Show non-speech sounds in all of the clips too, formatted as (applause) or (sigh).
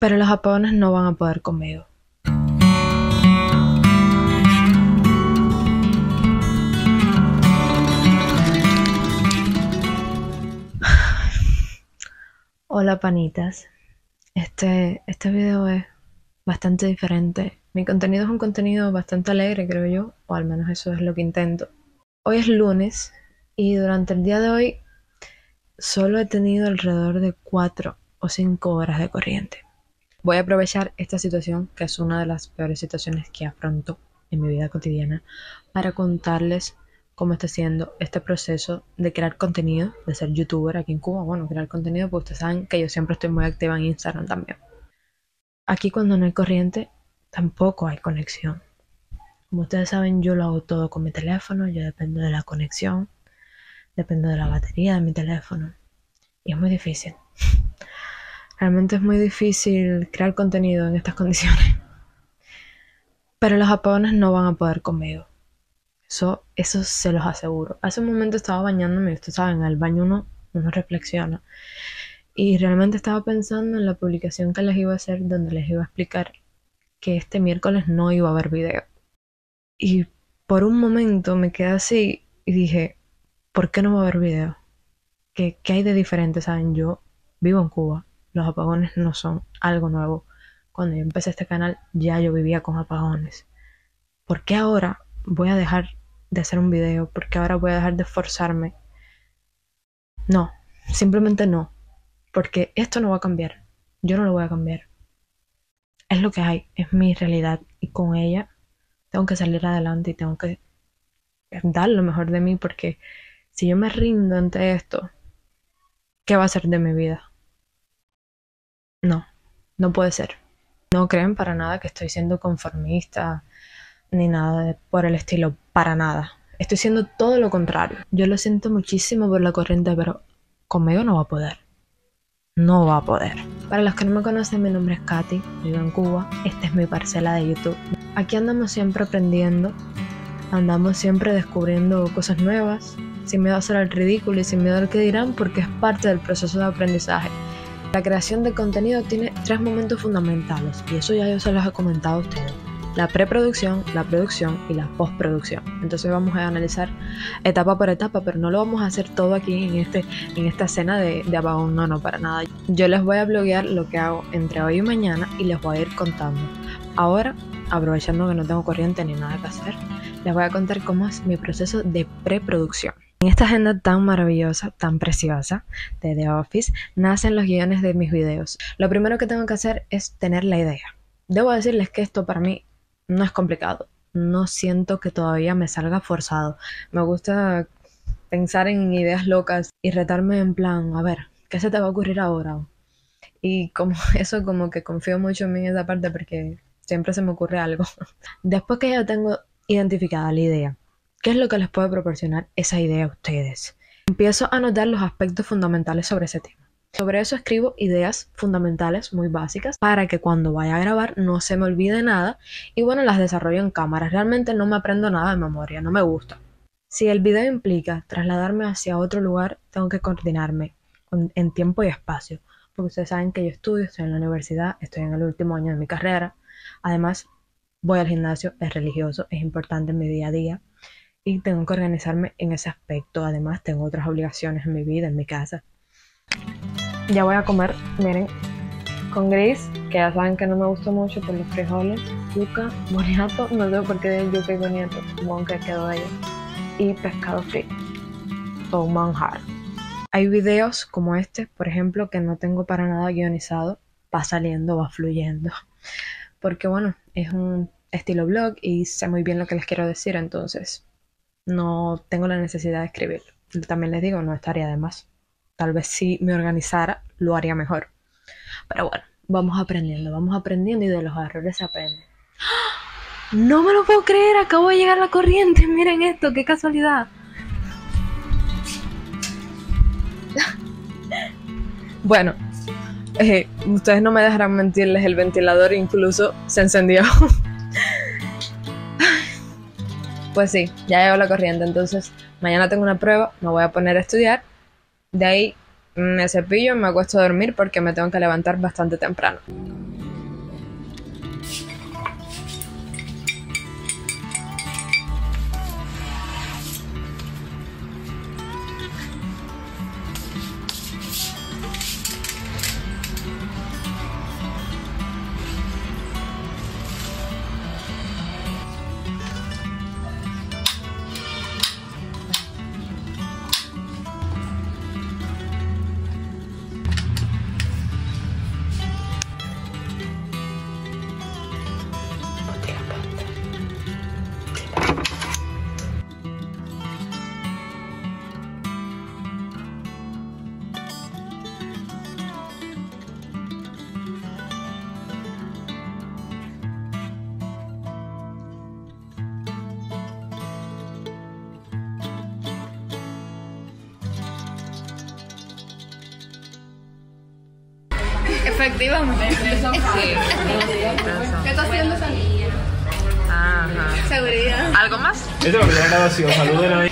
Pero los apagones no van a poder conmigo. (sighs) Hola panitas. Este, este video es bastante diferente. Mi contenido es un contenido bastante alegre, creo yo, o al menos eso es lo que intento. Hoy es lunes y durante el día de hoy solo he tenido alrededor de 4 o 5 horas de corriente. Voy a aprovechar esta situación, que es una de las peores situaciones que afronto en mi vida cotidiana, para contarles cómo está siendo este proceso de crear contenido, de ser youtuber aquí en Cuba. Bueno, crear contenido, porque ustedes saben que yo siempre estoy muy activa en Instagram también. Aquí cuando no hay corriente, tampoco hay conexión. Como ustedes saben, yo lo hago todo con mi teléfono, yo dependo de la conexión, dependo de la batería de mi teléfono. Y es muy difícil. Realmente es muy difícil crear contenido en estas condiciones. Pero los apagones no van a poder conmigo. Eso, eso se los aseguro. Hace un momento estaba bañándome, ustedes saben, en el baño uno, uno reflexiona. Y realmente estaba pensando en la publicación que les iba a hacer donde les iba a explicar que este miércoles no iba a haber video. Y por un momento me quedé así y dije, ¿por qué no va a haber video? ¿Qué, qué hay de diferente? Saben, yo vivo en Cuba los apagones no son algo nuevo. Cuando yo empecé este canal ya yo vivía con apagones. ¿Por qué ahora voy a dejar de hacer un video? ¿Por qué ahora voy a dejar de esforzarme? No, simplemente no. Porque esto no va a cambiar. Yo no lo voy a cambiar. Es lo que hay, es mi realidad. Y con ella tengo que salir adelante y tengo que dar lo mejor de mí porque si yo me rindo ante esto, ¿qué va a ser de mi vida? No, no puede ser. No creen para nada que estoy siendo conformista ni nada por el estilo, para nada. Estoy siendo todo lo contrario. Yo lo siento muchísimo por la corriente, pero conmigo no va a poder. No va a poder. Para los que no me conocen, mi nombre es Katy, vivo en Cuba. Esta es mi parcela de YouTube. Aquí andamos siempre aprendiendo, andamos siempre descubriendo cosas nuevas, sin miedo a hacer el ridículo y sin miedo al que dirán, porque es parte del proceso de aprendizaje. La creación de contenido tiene tres momentos fundamentales y eso ya yo se los he comentado a ustedes. La preproducción, la producción y la postproducción. Entonces vamos a analizar etapa por etapa, pero no lo vamos a hacer todo aquí en, este, en esta escena de, de apagón, no, no, para nada. Yo les voy a bloguear lo que hago entre hoy y mañana y les voy a ir contando. Ahora, aprovechando que no tengo corriente ni nada que hacer, les voy a contar cómo es mi proceso de preproducción. En esta agenda tan maravillosa, tan preciosa de The Office, nacen los guiones de mis videos. Lo primero que tengo que hacer es tener la idea. Debo decirles que esto para mí no es complicado. No siento que todavía me salga forzado. Me gusta pensar en ideas locas y retarme en plan, a ver, ¿qué se te va a ocurrir ahora? Y como (laughs) eso como que confío mucho en mí en esa parte porque siempre se me ocurre algo. (laughs) Después que ya tengo identificada la idea, ¿Qué es lo que les puede proporcionar esa idea a ustedes? Empiezo a anotar los aspectos fundamentales sobre ese tema. Sobre eso escribo ideas fundamentales muy básicas para que cuando vaya a grabar no se me olvide nada y bueno, las desarrollo en cámara. Realmente no me aprendo nada de memoria, no me gusta. Si el video implica trasladarme hacia otro lugar, tengo que coordinarme en tiempo y espacio, porque ustedes saben que yo estudio, estoy en la universidad, estoy en el último año de mi carrera. Además, voy al gimnasio, es religioso, es importante en mi día a día y tengo que organizarme en ese aspecto. Además, tengo otras obligaciones en mi vida, en mi casa. Ya voy a comer, miren, con gris, que ya saben que no me gusta mucho por los frijoles, yuca, boniato, no sé por qué yuca y boniato, supongo que quedó ahí, y pescado frito, o manjar. Hay videos como este, por ejemplo, que no tengo para nada guionizado, va saliendo, va fluyendo, porque bueno, es un estilo blog y sé muy bien lo que les quiero decir, entonces no tengo la necesidad de escribirlo. También les digo, no estaría de más. Tal vez si me organizara, lo haría mejor. Pero bueno, vamos aprendiendo, vamos aprendiendo y de los errores se aprende. No me lo puedo creer, acabo de llegar la corriente. (laughs) Miren esto, qué casualidad. Bueno, eh, ustedes no me dejarán mentirles, el ventilador incluso se encendió. (laughs) pues sí, ya llegó la corriente, entonces mañana tengo una prueba, me voy a poner a estudiar, de ahí me cepillo me acuesto dormir porque me tengo que levantar bastante temprano. Efectivamente. Sí. ¿Qué está haciendo esa niña? Ajá. Seguridad. ¿Algo más? Esto es que tiene grabación. Saluden ahí.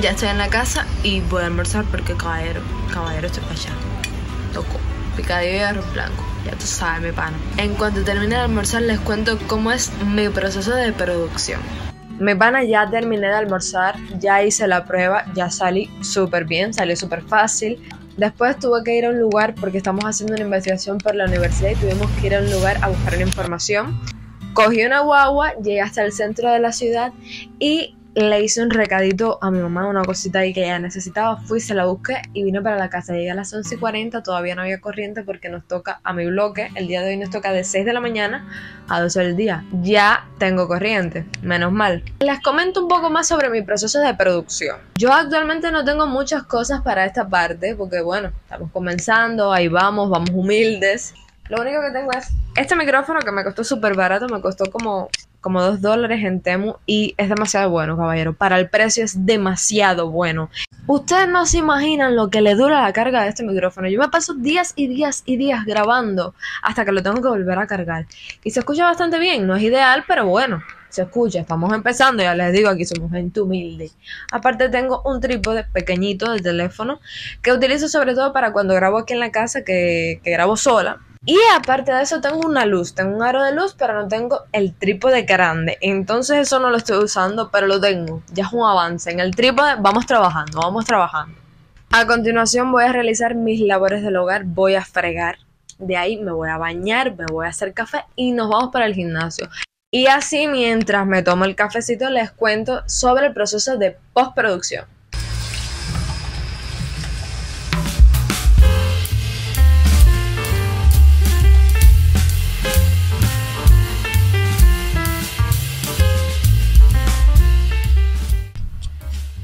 Ya estoy en la casa y voy a almorzar porque caballero, caballero estoy para allá. Tocó. Picadillo y arroz blanco. Ya tú sabes, mi pana. En cuanto termine de almorzar, les cuento cómo es mi proceso de producción. Mi pana, ya terminé de almorzar, ya hice la prueba, ya salí súper bien, salió súper fácil. Después tuve que ir a un lugar porque estamos haciendo una investigación por la universidad y tuvimos que ir a un lugar a buscar la información. Cogí una guagua, llegué hasta el centro de la ciudad y le hice un recadito a mi mamá, una cosita ahí que ella necesitaba. Fui, se la busqué y vine para la casa. Llegué a las 11 y 40, todavía no había corriente porque nos toca a mi bloque. El día de hoy nos toca de 6 de la mañana a 12 del día. Ya tengo corriente, menos mal. Les comento un poco más sobre mi proceso de producción. Yo actualmente no tengo muchas cosas para esta parte porque, bueno, estamos comenzando, ahí vamos, vamos humildes. Lo único que tengo es este micrófono que me costó súper barato, me costó como, como 2 dólares en Temu y es demasiado bueno, caballero. Para el precio es demasiado bueno. Ustedes no se imaginan lo que le dura la carga de este micrófono. Yo me paso días y días y días grabando hasta que lo tengo que volver a cargar. Y se escucha bastante bien, no es ideal, pero bueno, se escucha. Estamos empezando, ya les digo, aquí somos gente humilde. Aparte tengo un trípode pequeñito de teléfono que utilizo sobre todo para cuando grabo aquí en la casa, que grabo sola. Y aparte de eso tengo una luz, tengo un aro de luz, pero no tengo el trípode grande. Entonces eso no lo estoy usando, pero lo tengo. Ya es un avance. En el trípode vamos trabajando, vamos trabajando. A continuación voy a realizar mis labores del hogar, voy a fregar. De ahí me voy a bañar, me voy a hacer café y nos vamos para el gimnasio. Y así mientras me tomo el cafecito les cuento sobre el proceso de postproducción.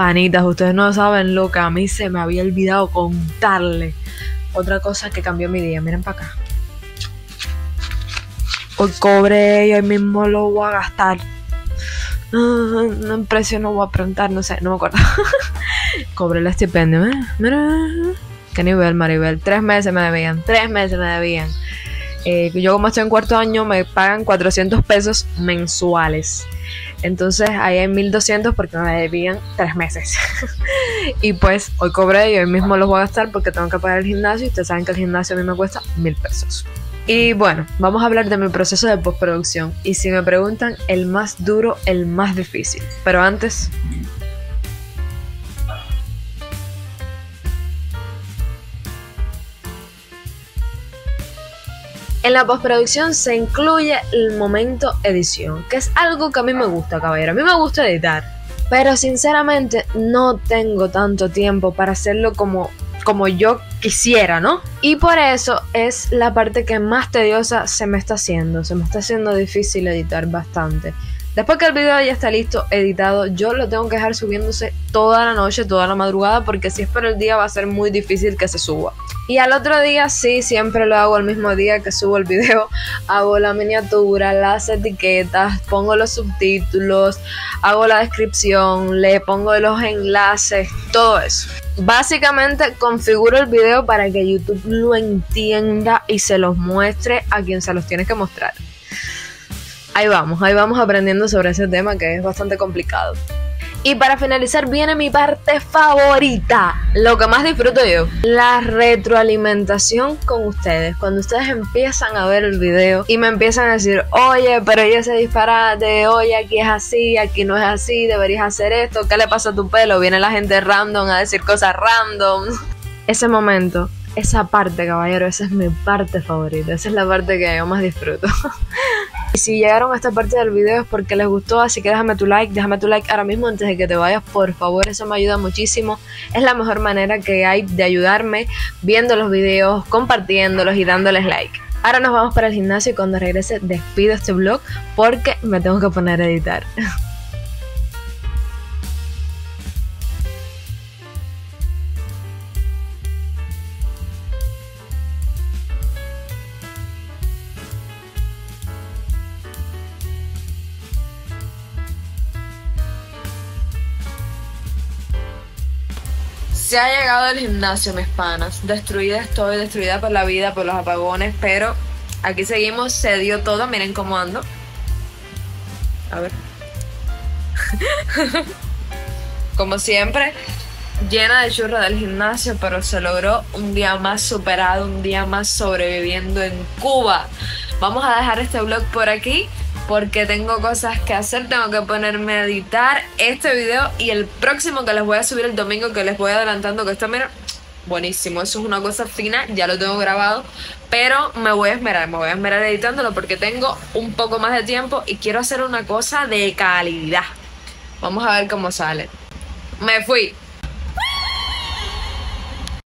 Panitas, ustedes no saben lo que a mí se me había olvidado contarle. Otra cosa que cambió mi día, miren para acá. Hoy cobré y hoy mismo lo voy a gastar. No, en precio no voy a preguntar, no sé, no me acuerdo. (laughs) cobré el estipendio, ¿eh? Mira, qué nivel, Maribel. Tres meses me debían, tres meses me debían. Eh, yo como estoy en cuarto año me pagan 400 pesos mensuales. Entonces ahí hay 1200 porque me debían tres meses. (laughs) y pues hoy cobré y hoy mismo los voy a gastar porque tengo que pagar el gimnasio. Y ustedes saben que el gimnasio a mí me cuesta mil pesos. Y bueno, vamos a hablar de mi proceso de postproducción. Y si me preguntan, el más duro, el más difícil. Pero antes, En la postproducción se incluye el momento edición, que es algo que a mí me gusta, caballero. A mí me gusta editar, pero sinceramente no tengo tanto tiempo para hacerlo como, como yo quisiera, ¿no? Y por eso es la parte que más tediosa se me está haciendo. Se me está haciendo difícil editar bastante. Después que el video ya está listo, editado, yo lo tengo que dejar subiéndose toda la noche, toda la madrugada, porque si es por el día va a ser muy difícil que se suba. Y al otro día sí, siempre lo hago el mismo día que subo el video. (laughs) Hago la miniatura, las etiquetas, pongo los subtítulos, hago la descripción, le pongo los enlaces, todo eso. Básicamente configuro el video para que YouTube lo entienda y se los muestre a quien se los tiene que mostrar. Ahí vamos, ahí vamos aprendiendo sobre ese tema que es bastante complicado. Y para finalizar viene mi parte favorita, lo que más disfruto yo, la retroalimentación con ustedes. Cuando ustedes empiezan a ver el video y me empiezan a decir, oye, pero yo ese disparate, oye, aquí es así, aquí no es así, deberías hacer esto, ¿qué le pasa a tu pelo? Viene la gente random a decir cosas random. (laughs) Ese momento esa parte, caballero, esa es mi parte favorita, esa es la parte que yo más disfruto. (laughs) y si llegaron a esta parte del video es porque les gustó, así que déjame tu like, déjame tu like ahora mismo antes de que te vayas, por favor, eso me ayuda muchísimo. Es la mejor manera que hay de ayudarme viendo los videos, compartiéndolos y dándoles like. Ahora nos vamos para el gimnasio y cuando regrese despido este vlog porque me tengo que poner a editar. (laughs) Se ha llegado al gimnasio, mis panas. Destruida estoy, destruida por la vida, por los apagones, pero aquí seguimos, se dio todo. Miren cómo ando. A ver. (laughs) Como siempre, llena de churra del gimnasio, pero se logró un día más superado, un día más sobreviviendo en Cuba. Vamos a dejar este vlog por aquí porque tengo cosas que hacer, tengo que ponerme a editar este video y el próximo que les voy a subir el domingo que les voy adelantando que está, mira, buenísimo, eso es una cosa fina, ya lo tengo grabado, pero me voy a esmerar, me voy a esmerar editándolo porque tengo un poco más de tiempo y quiero hacer una cosa de calidad. Vamos a ver cómo sale. Me fui.